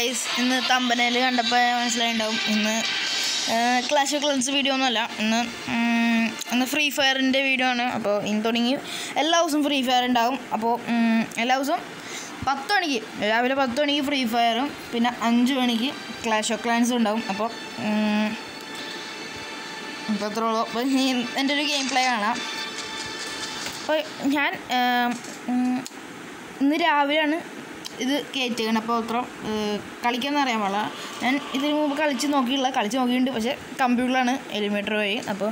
Guys ഇന്ന് തമ്പനയിൽ കണ്ടപ്പോൾ മനസ്സിലായിണ്ടാവും. ഇന്ന് ക്ലാഷ് ഓഫ് ക്ലൻസ് വീഡിയോ ഒന്നുമല്ല. ഇന്ന് ഇന്ന് ഫ്രീ ഫയറിന്റെ വീഡിയോ ആണ്. അപ്പോൾ ഇന്ന് തുടങ്ങി എല്ലാ ദിവസവും ഫ്രീ ഫയർ ഉണ്ടാവും അപ്പോൾ എല്ലാ ദിവസവും പത്ത് മണിക്ക് രാവിലെ പത്ത് മണിക്ക് ഫ്രീ ഫയറും പിന്നെ അഞ്ച് മണിക്ക് ക്ലാഷ് ഓഫ് ക്ലാൻസും ഉണ്ടാവും അപ്പോൾ ഇപ്പോൾ അത്രേ ഉള്ളൂ. അപ്പോൾ എന്റെ ഒരു ഗെയിം പ്ലേ കാണാം. അപ്പോൾ ഞാൻ ഇന്ന് രാവിലെയാണ് ഇത് കയറ്റുകയാണ് അപ്പോൾ അത്ര കളിക്കാമെന്ന് അറിയാൻ പാടില്ല. ഞാൻ ഇതിന് മുമ്പ് കളിച്ച് നോക്കിയില്ല കളിച്ച് നോക്കിയിട്ടുണ്ട്. പക്ഷേ കമ്പ്യൂട്ടറാണ് എലിമീറ്റർ വഴി. അപ്പോൾ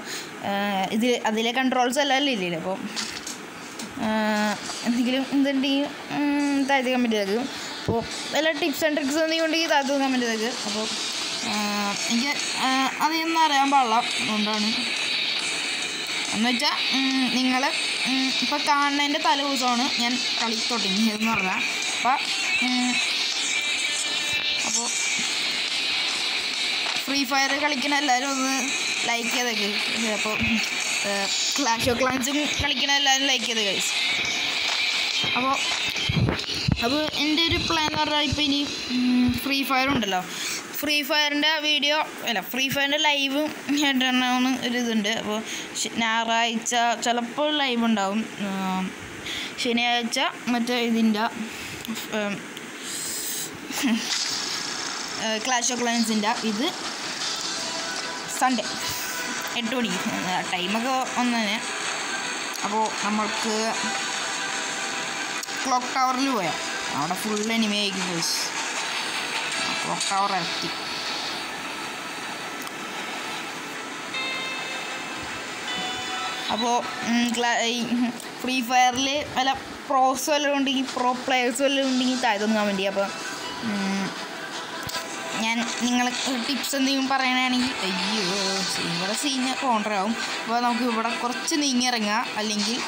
ഇതിൽ അതിലെ കൺട്രോൾസ് എല്ലാം ഇല്ലല്ലോ അപ്പോൾ എന്തെങ്കിലും എന്തുണ്ടെങ്കിൽ താഴ്ത്തി കമന്റ് ചെയ്തേക്ക് അപ്പോൾ എല്ലാ ടിപ്സ് ആൻഡ് ട്രിക്സ് എന്തെങ്കിലും ഉണ്ടെങ്കിൽ താഴ്ത്തി കമന്റ് ചെയ്തേക്ക് അപ്പോൾ എനിക്ക് അതൊന്നും അറിയാൻ പാടില്ല. അതുകൊണ്ടാണ്. എന്ന് വെച്ചാൽ നിങ്ങൾ ഇപ്പോൾ കാണുന്നതിന്റെ തലേ ദിവസമാണ് ഞാൻ കളി തുടങ്ങിയതെന്ന് പറഞ്ഞാൽ അപ്പം അപ്പോൾ ഫ്രീ ഫയർ കളിക്കുന്ന എല്ലാവരും ഒന്ന് ലൈക്ക് ചെയ്തേക്ക് അപ്പോൾ ക്ലാഷ് ഓഫ് ക്ലാൻസും കളിക്കുന്ന എല്ലാവരും ലൈക്ക് ചെയ്ത് കഴിച്ചു അപ്പോൾ അപ്പോൾ എന്റെ ഒരു പ്ലാൻ എന്ന് പറഞ്ഞാൽ ഇപ്പോൾ ഇനി ഫ്രീ ഫയർ ഉണ്ടല്ലോ. ഫ്രീ ഫയറിന്റെ വീഡിയോ അല്ല ഫ്രീ ഫയറിന്റെ ലൈവ് ഇടണമെന്ന് ഒരു ഇതുണ്ട്. അപ്പോൾ ഞായറാഴ്ച ചിലപ്പോൾ ലൈവ് ഉണ്ടാവും. ശനിയാഴ്ച മറ്റേ ഇതിന്റെ ക്ലാഷ് ഓഫ് ക്ലയൻസിന്റെ ഇത് സൺഡേ എട്ട് മണി ടൈമൊക്കെ ഒന്ന് തന്നെ അപ്പോൾ നമ്മൾക്ക് ക്ലോക്ക് ടവറിൽ പോയാൽ അവിടെ ഫുൾ എനിമി ആയിരിക്കും ഗൈസ് ക്ലോക്ക് ടവർ എത്തി അപ്പോൾ ഫ്രീ ഫയറിൽ വല്ല പ്രോസ് വല്ലതും ഉണ്ടെങ്കിൽ പ്രോ പ്ലെയേഴ്സ് വല്ലതും ഉണ്ടെങ്കിൽ താഴ്ത്തൊന്ന് കമന്റ് ചെയ്യുക അപ്പം ഞാൻ നിങ്ങൾക്ക് ടിപ്സ് എന്തെങ്കിലും പറയണമെങ്കിൽ അയ്യോ ഇവിടെ സീന കോൺട്രാവും അപ്പോൾ നമുക്ക് ഇവിടെ കുറച്ച് നീങ്ങിയിറങ്ങുക അല്ലെങ്കിൽ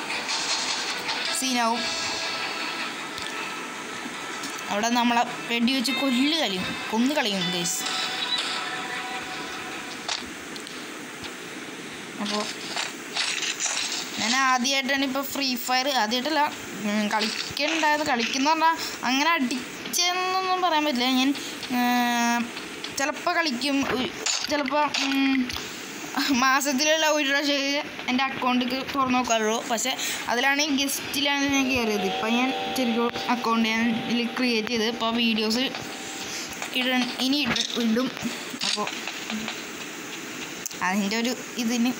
സീനാവും അവിടെ നമ്മളെ വെടി വെച്ച് കൊല്ല് കളിയും കൊന്നു കളിയും ഗൈസ് അപ്പോൾ ആദ്യമായിട്ടാണ് ഇപ്പോൾ ഫ്രീ ഫയർ ആദ്യമായിട്ടല്ല കളിക്കണ്ടായത്. കളിക്കുന്ന പറഞ്ഞാൽ അങ്ങനെ അടിച്ചെന്നൊന്നും പറയാൻ പറ്റില്ല. ഞാൻ ചിലപ്പോൾ കളിക്കും. ചിലപ്പോൾ മാസത്തിലുള്ള ഒരു പ്രാവശ്യം എന്റെ അക്കൗണ്ടിൽ തുറന്നു നോക്കാറുള്ളൂ. പക്ഷേ അതിലാണ് ഗസ്റ്റിലാണ് ഞാൻ കയറിയത് ഇപ്പം ഞാൻ ശരിക്കും അക്കൗണ്ട് ഞാൻ ഇതിൽ ക്രിയേറ്റ് ചെയ്ത് ഇപ്പോൾ വീഡിയോസ് ഇട ഇനി ഇട ഇടും. അപ്പോൾ അതിന്റെ ഒരു ഇതിന്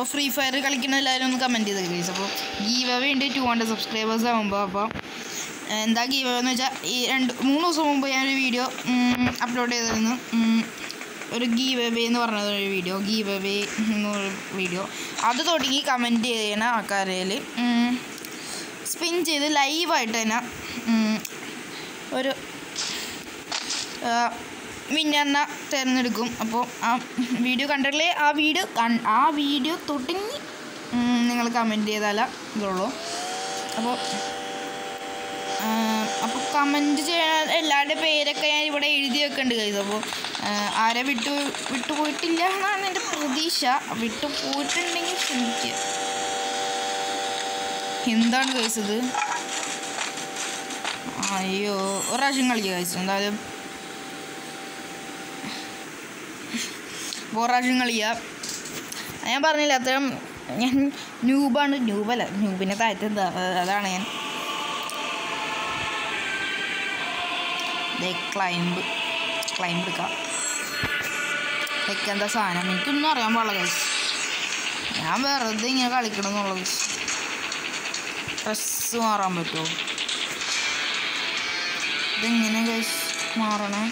ഉം, ഇപ്പോൾ ഫ്രീ ഫയർ കളിക്കുന്ന എല്ലാവരും ഒന്ന് കമന്റ് ചെയ്ത് ഗൈസ് അപ്പോൾ ഗീവ് ഉണ്ട് ടു ഹൺഡ്രഡ് സബ്സ്ക്രൈബേഴ്സ് ആകുമ്പോൾ അപ്പോൾ എന്താ ഗീവ് എന്ന് വെച്ചാൽ ഈ രണ്ട് മൂന്ന് ദിവസം മുമ്പ് ഞാനൊരു വീഡിയോ അപ്ലോഡ് ചെയ്തിരുന്നു. ഒരു ഗീവ് അവേ എന്ന് പറഞ്ഞത് ഒരു വീഡിയോ ഗീവ് അവേ എന്നൊരു വീഡിയോ അത് തുടങ്ങി കമന്റ് ചെയ്യണ ആൾക്കാരിൽ സ്പിൻ ചെയ്ത് ലൈവായിട്ട് തന്നെ ഒരു വിന്നറിനെ തിരഞ്ഞെടുക്കും. അപ്പോൾ ആ വീഡിയോ കണ്ടിട്ടില്ലേ? ആ വീഡിയോ ആ വീഡിയോ തുടങ്ങി നിങ്ങൾ കമന്റ് ചെയ്താലേ ഇതുള്ളൂ. അപ്പോൾ അപ്പോൾ കമന്റ് ചെയ്യാൻ എല്ലാവരുടെ പേരൊക്കെ ഞാൻ ഇവിടെ എഴുതി വെക്കുന്നുണ്ട് കൈസ് അപ്പോൾ ആരെ വിട്ടു വിട്ടുപോയിട്ടില്ല എന്നാണ് എന്റെ പ്രതീക്ഷ. വിട്ടു പോയിട്ടുണ്ടെങ്കിൽ ക്ഷമിക്കുക എന്താണ് കൈസ് ഇത്? അയ്യോ ഒരു പ്രാവശ്യം കളിക്കുക കൈസ് എന്തായാലും ബോറാഷൻ കളിക്കുക ഞാൻ പറഞ്ഞില്ല അത്രയും ഞാൻ ന്യൂബാണ് ന്യൂബല്ല ന്യൂബിനെ താഴ്ത്തി അതാണ് ഞാൻ. ക്ലൈംബ് ക്ലൈംബ് എടുക്കാം. എന്താ സാധനം? എനിക്കൊന്നും അറിയാൻ പാടില്ല ഞാൻ വെറുതെ ഇങ്ങനെ കളിക്കണം എന്നുള്ളത്. ഡ്രസ്സ് മാറാൻ പറ്റുമോ? ഇതെങ്ങനെ കൈസ് മാറണേ?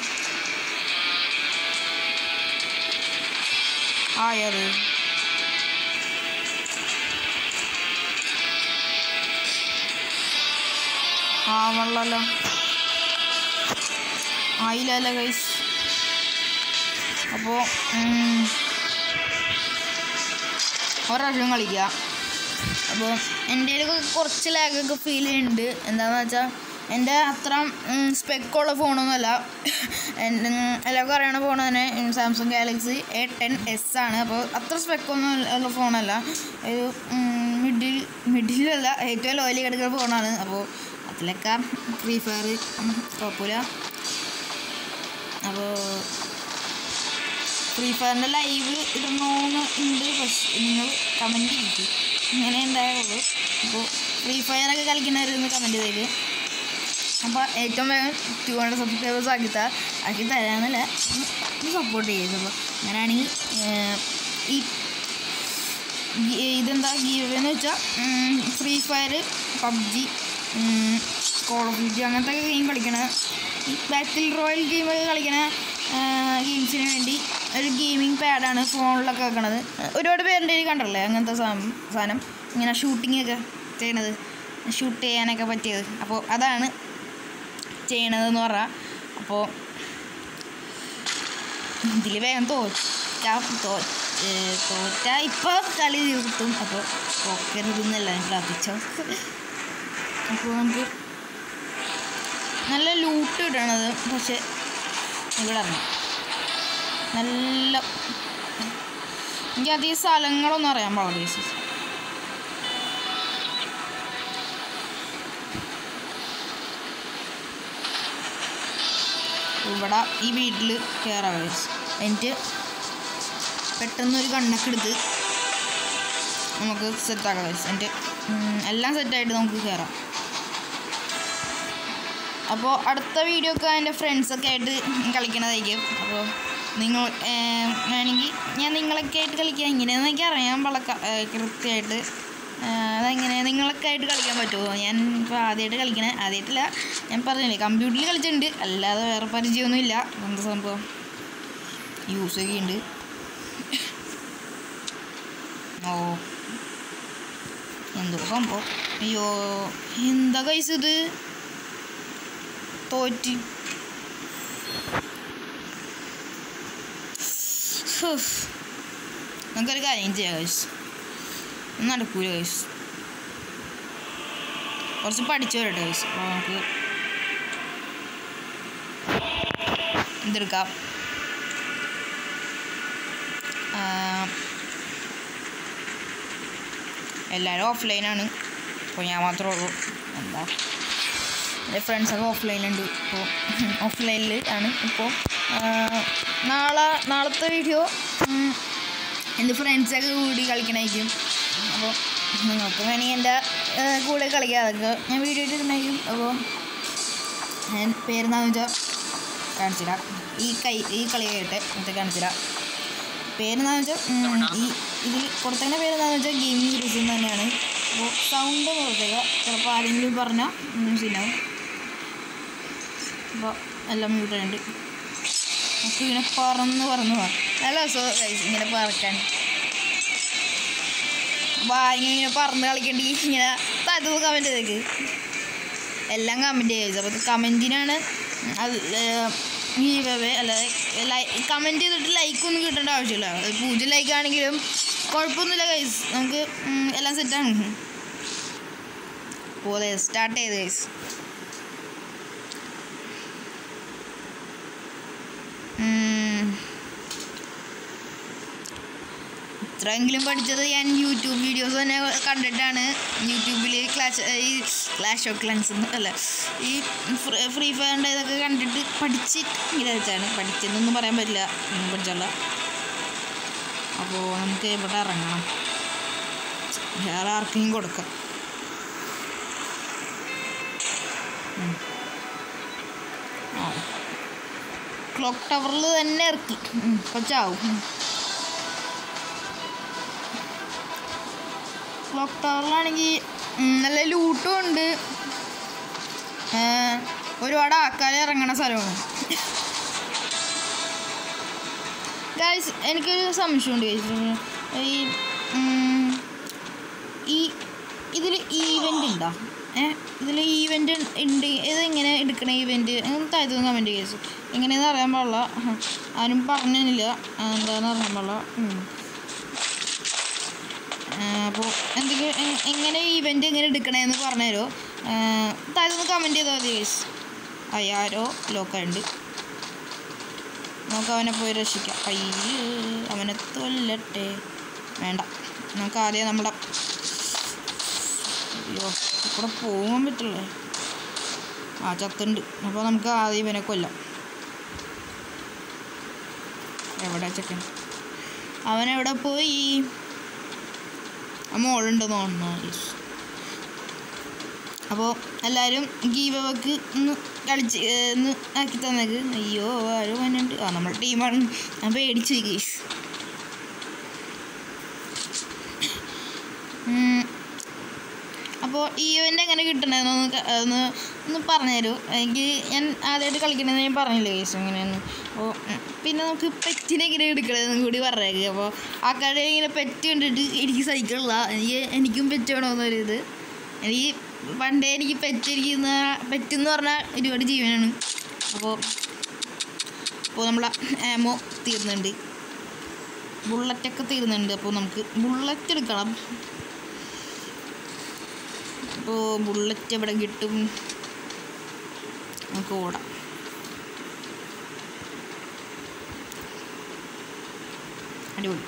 ആയത്. ആവണല്ലോ ആയില്ലല്ലോ ഗൈസ് അപ്പോൾ ഒരാവശ്യം കളിക്കുക അപ്പോൾ എന്റെ കുറച്ച് ലാഗൊക്കെ ഫീൽ ചെയ്യുന്നുണ്ട്. എന്താണെന്ന് വെച്ചാൽ എന്റെ അത്ര സ്പെക്കുള്ള ഫോണൊന്നുമല്ല എല്ലാവർക്കും അറിയണ ഫോൺ തന്നെ Samsung Galaxy A ten S ആണ്. അപ്പോൾ അത്ര സ്പെക്കൊന്നും ഉള്ള ഫോണല്ല ഒരു മിഡിൽ മിഡിലല്ല ഏറ്റവും ലോയിൽ കിടക്കുന്ന ഫോണാണ് അപ്പോൾ അതിലൊക്കെ ഫ്രീ ഫയർ കുഴപ്പമില്ല. അപ്പോൾ ഫ്രീ ഫയറിന്റെ ലൈവ് ഇടണമെന്ന് ഉണ്ട്. പക്ഷേ നിങ്ങൾ കമന്റ് ചെയ്തു ഇങ്ങനെ ഉണ്ടായുള്ളൂ അപ്പോൾ ഫ്രീ ഫയറൊക്കെ കളിക്കുന്നവരൊന്ന് കമന്റ് ചെയ്തേക്ക് അപ്പോൾ ഏറ്റവും വേഗം ടു ഹൺഡ്രഡ് സബ്സ്ക്രൈബേഴ്സ് ആക്കി താ ആക്കി തരാമെന്നല്ല സപ്പോർട്ട് ചെയ്തത് അപ്പോൾ അങ്ങനെയാണെങ്കിൽ ഈ ഇതെന്താ ഗീവ് എന്ന് വെച്ചാൽ Free Fire PUBG Call of Duty അങ്ങനത്തെ ഗെയിം കളിക്കണ ഈ ബാറ്റിൽ റോയൽ ഗെയിമൊക്കെ കളിക്കണ ഗെയിംസിന് വേണ്ടി ഒരു ഗെയിമിംഗ് പാഡാണ് ഫോണിലൊക്കെ വെക്കണത്. ഒരുപാട് പേരുടെ കണ്ടല്ലേ അങ്ങനത്തെ സാധനം? ഇങ്ങനെ ഷൂട്ടിങ്ങൊക്കെ ചെയ്യണത് ഷൂട്ട് ചെയ്യാനൊക്കെ പറ്റിയത്. അപ്പോൾ അതാണ് ചെയ്യണതെന്ന് പറഞ്ഞാൽ അപ്പോൾ ഇതിൽ വേഗം തോറ്റാ. തോറ്റ ഇപ്പോൾ കളി തീർത്തും. അപ്പോൾ തോക്കരുതെന്നല്ല ഞാൻ പ്രാർത്ഥിച്ചോ? അപ്പോൾ നമുക്ക് നല്ല ലൂട്ട് ഇടണത്. പക്ഷെ ഇവിടെ ഇറങ്ങി. നല്ല എനിക്ക് അധികം സ്ഥലങ്ങളൊന്നും അറിയാൻ പാടില്ല ഇവിടെ ഈ വീട്ടിൽ കയറാൻ. എന്നിട്ട് പെട്ടെന്നൊരു കണ്ണൊക്കെ എടുത്ത് നമുക്ക് സെറ്റാക്കാം guys. എന്നിട്ട് എല്ലാം സെറ്റായിട്ട് നമുക്ക് കയറാം അപ്പോൾ അടുത്ത വീഡിയോ ഒക്കെ എന്റെ ഫ്രണ്ട്സൊക്കെ ആയിട്ട് കളിക്കണതായിരിക്കും. അപ്പോൾ നിങ്ങൾ വേണമെങ്കിൽ ഞാൻ നിങ്ങളൊക്കെ ആയിട്ട് കളിക്കാം. എങ്ങനെയാണെന്ന് എനിക്ക് അറിയാൻ വളരെ കൃത്യമായിട്ട്. അതെങ്ങനെ? നിങ്ങളൊക്കെ ആയിട്ട് കളിക്കാൻ പറ്റുമോ ഞാൻ ഇപ്പോൾ ആദ്യമായിട്ട് കളിക്കണേ. ആദ്യമായിട്ടില്ല ഞാൻ പറഞ്ഞില്ലേ കമ്പ്യൂട്ടറിൽ കളിച്ചിട്ടുണ്ട്. അല്ലാതെ വേറെ പരിചയമൊന്നുമില്ല. എന്താ സംഭവം? യൂസ് ഉണ്ട്. ഓ എന്തോ സംഭവം? അയ്യോ എന്താ കൈസ് ഇത്? തോറ്റി. നമുക്കൊരു കാര്യം ചെയ്യാം കൈസ് നടക്കൂല ഗൈസ് കുറച്ച് പഠിച്ചു വരട്ടെ ഗൈസ് അപ്പോൾ നമുക്ക് എന്തെടുക്കാം എല്ലാവരും ഓഫ്ലൈനാണ് അപ്പോൾ ഞാൻ മാത്രമേ ഉള്ളൂ. എന്താ? എന്റെ ഫ്രണ്ട്സൊക്കെ ഓഫ്ലൈനുണ്ട് ഇപ്പോൾ ഓഫ്ലൈനിൽ ആണ്. ഇപ്പോൾ നാളെ നാളത്തെ വീഡിയോ എന്റെ ഫ്രണ്ട്സൊക്കെ കൂടി കളിക്കണമായിരിക്കും അപ്പോൾ നിങ്ങൾക്ക് വേണമെങ്കിൽ എന്റെ കൂടെ കളിക്കാം അതൊക്കെ ഞാൻ വീഡിയോ ഇട്ടിട്ടുണ്ടായിരിക്കും. അപ്പോൾ ഞാൻ പേരെന്താണെന്ന് വെച്ചാൽ കാണിച്ചില്ല ഈ കൈ ഈ കളി കേട്ടെ എന്നിട്ട് കാണിച്ചിടാം പേരെന്താണെന്ന് വെച്ചാൽ ഈ ഇതിൽ കൊടുത്തതിന്റെ പേരെന്താണെന്ന് വെച്ചാൽ ഗെയിമിംഗ് ഗ്രൂസ് എന്ന് തന്നെയാണ്. അപ്പോൾ സൗണ്ട് കൊടുത്തേക്കുക ചിലപ്പോൾ ആരെങ്കിലും പറഞ്ഞാൽ ശരിയാവും. അപ്പോൾ എല്ലാം മ്യൂട്ടുണ്ട് നമുക്ക് ഇങ്ങനെ പറന്ന് പറന്ന് പറ നല്ല സോ ഇങ്ങനെ പറക്കാൻ. വാ ഇങ്ങനെ പറന്ന് കളിക്കേണ്ടി ഇങ്ങനെ താഴത്ത് കമന്റ് ചെയ്തേക്ക്. എല്ലാം കമന്റ് ചെയ്തു. അപ്പോൾ കമന്റിനാണ് അല്ല അല്ലാതെ കമന്റ് ചെയ്തിട്ട് ലൈക്കൊന്നും കിട്ടേണ്ട ആവശ്യമില്ല. പൂജ്യം ലൈക്ക് ആണെങ്കിലും കുഴപ്പമൊന്നുമില്ല ഗൈസ് നമുക്ക് എല്ലാം സെറ്റാണ് പോലെ സ്റ്റാർട്ട് ചെയ്ത് ഗൈസ് ഇത്രയെങ്കിലും പഠിച്ചത് ഞാൻ യൂട്യൂബ് വീഡിയോസ് തന്നെ കണ്ടിട്ടാണ്. യൂട്യൂബിൽ ക്ലാഷ് ഈ ക്ലാഷ് ഓഫ് ക്ലൻസ് അല്ല ഈ ഫ്രീ ഫയറിന്റെ ഇതൊക്കെ കണ്ടിട്ട് പഠിച്ചിട്ട് വെച്ചാണ് പഠിച്ചെന്നൊന്നും പറയാൻ പറ്റില്ല. പഠിച്ചല്ല അപ്പോൾ നമുക്ക് ഇവിടെ ഇറങ്ങണം. വേറെ ആർക്കെങ്കിലും കൊടുക്കാം. ക്ലോക്ക് ടവറിൽ തന്നെ ഇറക്കി. ഉം, ടവറിലാണെങ്കിൽ നല്ല ലൂട്ടും ഉണ്ട്. ഒരുപാട് ആൾക്കാർ ഇറങ്ങണ സ്ഥലമാണ്. ഗൈസ് എനിക്കൊരു സംശയമുണ്ട് ഗൈസ് ഈ ഈ ഇതിൽ ഈവെന്റ് ഉണ്ടോ? ഏ ഇതിൽ ഈവെന്റ് ഉണ്ട് ഇതെങ്ങനെ എടുക്കണ ഈവന്റ് താഴ്ത്തു കമന്റ് കേസ് എങ്ങനെയെന്ന് അറിയാൻ പാടില്ല. ആരും പറഞ്ഞില്ല. എന്താണെന്ന് അറിയാൻ പാടില്ല. അപ്പോൾ എന്തെങ്കിലും എങ്ങനെ ഇവന്റ് എങ്ങനെ എടുക്കണേന്ന് പറഞ്ഞുതരോ താഴെ കമന്റ് ചെയ്താൽ മതി ഗൈസ് അയ്യാരോ ലോക്കുണ്ട് നമുക്ക് അവനെ പോയി രക്ഷിക്കാം. അയ്യോ അവനെ തൊല്ലട്ടെ. വേണ്ട. നമുക്ക് ആദ്യം നമ്മുടെ അയ്യോ ഇവിടെ പോകാൻ പറ്റുള്ളേ ആ ചത്തുണ്ട്. അപ്പോൾ നമുക്ക് ആദ്യം ഇവനെ കൊല്ലാം. എവിടെ ചെക്കൻ? അവനെവിടെ പോയി? ആ മോളുണ്ടെന്ന് തോന്നുന്നു. അപ്പോൾ എല്ലാവരും ഗീവക്ക് ഒന്ന് കളിച്ച് ഒന്ന് ആക്കി തന്നേക്ക്. അയ്യോ ആരോ വന്നിട്ടുണ്ട്. ആ നമ്മുടെ ടീമാണ് ഞാൻ പേടിച്ചു ഗീസ് അപ്പോൾ ഈ ഇവന്റ് എങ്ങനെ കിട്ടണമെന്ന് ഒന്ന് ഒന്ന് ഒന്ന് പറഞ്ഞുതരൂ എനിക്ക് ഞാൻ ആദ്യമായിട്ട് കളിക്കണമെന്ന് ഞാൻ പറഞ്ഞില്ല കേസ് എങ്ങനെയാണ് അപ്പോൾ പിന്നെ നമുക്ക് പെറ്റിനെ എങ്ങനെ എടുക്കണമെന്നും കൂടി പറഞ്ഞേക്ക്. അപ്പോൾ ആ ആൾക്കാരുടെ ഇങ്ങനെ പെറ്റ് കണ്ടിട്ട് എനിക്ക് സഹിക്കണില്ല. എനിക്ക് എനിക്കും പെറ്റ് വേണമെന്നൊരു ഇത് എനിക്ക് പണ്ടേ എനിക്ക് പെറ്റിരിക്കുന്ന പെറ്റെന്ന് പറഞ്ഞാൽ ഒരുപാട് ജീവനാണ്. അപ്പോൾ അപ്പോൾ നമ്മളെ ആമോ തീർന്നുണ്ട്. ബുള്ളറ്റൊക്കെ തീരുന്നുണ്ട് അപ്പോൾ നമുക്ക് ബുള്ളറ്റ് എടുക്കണം. അപ്പോൾ ബുള്ളറ്റ് എവിടെ കിട്ടും? നമുക്ക് ഓടാം. അടിപൊളി.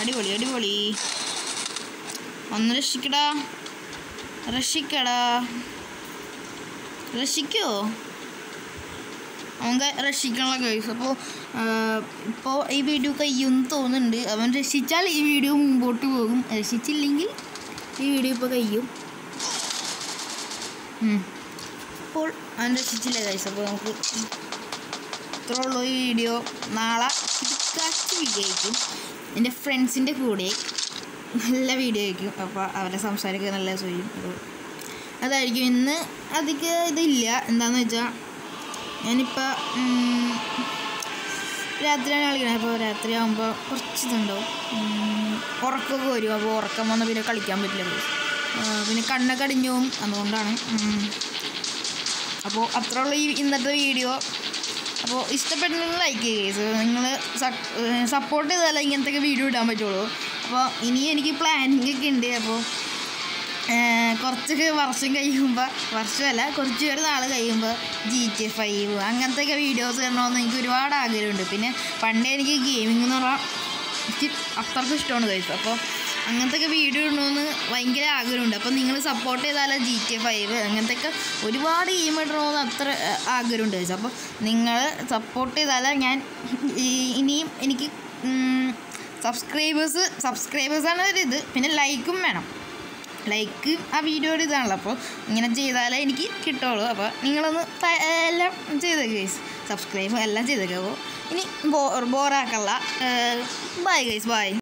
അടിപൊളി അടിപൊളി. ഒന്ന് രക്ഷിക്കടാ. രക്ഷിക്കടാ. രക്ഷിക്കോ? അവൻ രക്ഷിക്കാനുള്ള ഗൈസ് അപ്പോൾ ഇപ്പോൾ ഈ വീഡിയോ കഴിയുമെന്ന് തോന്നുന്നുണ്ട്. അവൻ രക്ഷിച്ചാൽ ഈ വീഡിയോ മുമ്പോട്ട് പോകും. രക്ഷിച്ചില്ലെങ്കിൽ ഈ വീഡിയോ ഇപ്പോൾ കഴിയും. അപ്പോൾ അവൻ രക്ഷിച്ചില്ല ഗൈസ് അപ്പോൾ നമുക്ക് ഇത്ര ഉള്ളൂ ഈ വീഡിയോ. നാളെ കിടക്കാച്ച് വീഡിയോ ആയിരിക്കും. എന്റെ ഫ്രണ്ട്സിന്റെ കൂടെ നല്ല വീഡിയോ ആയിരിക്കും. അപ്പോൾ അവരെ സംസാരിക്കുക നല്ല സുഖം അതായിരിക്കും. ഇന്ന് അധികം ഇതില്ല. എന്താണെന്ന് വെച്ചാൽ ഞാനിപ്പോൾ രാത്രിയാണ് കളിക്കുന്നത് അപ്പോൾ രാത്രി ആകുമ്പോൾ കുറച്ച് ഇതുണ്ടാവും ഉറക്കമൊക്കെ വരും. അപ്പോൾ ഉറക്കം വന്നാൽ പിന്നെ കളിക്കാൻ പറ്റില്ല. പിന്നെ കണ്ണൊക്കെ അടിഞ്ഞു പോകും അതുകൊണ്ടാണ് അപ്പോൾ അത്ര ഉള്ള ഈ ഇന്നത്തെ വീഡിയോ. അപ്പോൾ ഇഷ്ടപ്പെട്ടെങ്കിൽ ലൈക്ക് ചെയ്യുക. നിങ്ങൾ സപ്പോർട്ട് ചെയ്താലേ ഇങ്ങനത്തെ വീഡിയോ ഇടാൻ പറ്റുള്ളൂ. അപ്പോൾ ഇനി എനിക്ക് പ്ലാനിങ് ഒക്കെ ഉണ്ട്. അപ്പോൾ കുറച്ചൊക്കെ വർഷം കഴിയുമ്പോൾ വർഷമല്ല കുറച്ച് ഒരു നാൾ കഴിയുമ്പോൾ ജി ടി ഫൈവ് അങ്ങനത്തെ ഒക്കെ വീഡിയോസ് കാണണമെന്ന് എനിക്ക് ഒരുപാട് ആഗ്രഹമുണ്ട്. പിന്നെ പണ്ടേ എനിക്ക് ഗെയിമിംഗ് എന്ന് പറഞ്ഞാൽ എനിക്ക് അത്രയ്ക്കും ഇഷ്ടമാണ് കഴിച്ചു അപ്പോൾ അങ്ങനത്തെ ഒക്കെ വീഡിയോ ഇടണമെന്ന് ഭയങ്കര ആഗ്രഹമുണ്ട്. അപ്പോൾ നിങ്ങൾ സപ്പോർട്ട് ചെയ്താലേ ജി ടി ഫൈവ് അങ്ങനത്തെ ഒക്കെ ഒരുപാട് ഗെയിം ഇടണമെന്ന് അത്ര ആഗ്രഹമുണ്ട് കഴിച്ചു അപ്പോൾ നിങ്ങൾ സപ്പോർട്ട് ചെയ്താലേ ഞാൻ ഇനിയും എനിക്ക് സബ്സ്ക്രൈബേഴ്സ് സബ്സ്ക്രൈബേഴ്സാണ് ഒരിത് പിന്നെ ലൈക്കും വേണം. ലൈക്ക് ആ വീഡിയോ ഇതാണല്ലോ. അപ്പോൾ ഇങ്ങനെ ചെയ്താലേ എനിക്ക് കിട്ടുള്ളൂ. അപ്പോൾ നിങ്ങളൊന്ന് എല്ലാം ചെയ്തേക്ക് ഗൈസ് സബ്സ്ക്രൈബ് എല്ലാം ചെയ്തേക്ക്. അപ്പോൾ ഇനി ബോ ബോറാക്കല്ല ബൈ ഗൈസ് ബൈ